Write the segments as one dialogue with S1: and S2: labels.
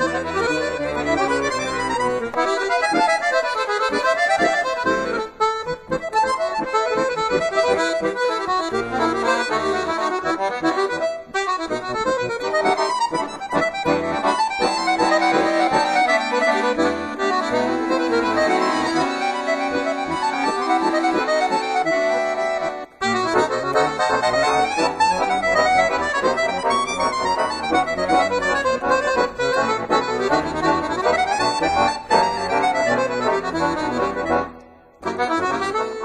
S1: Thank you.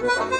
S1: Come on, come on.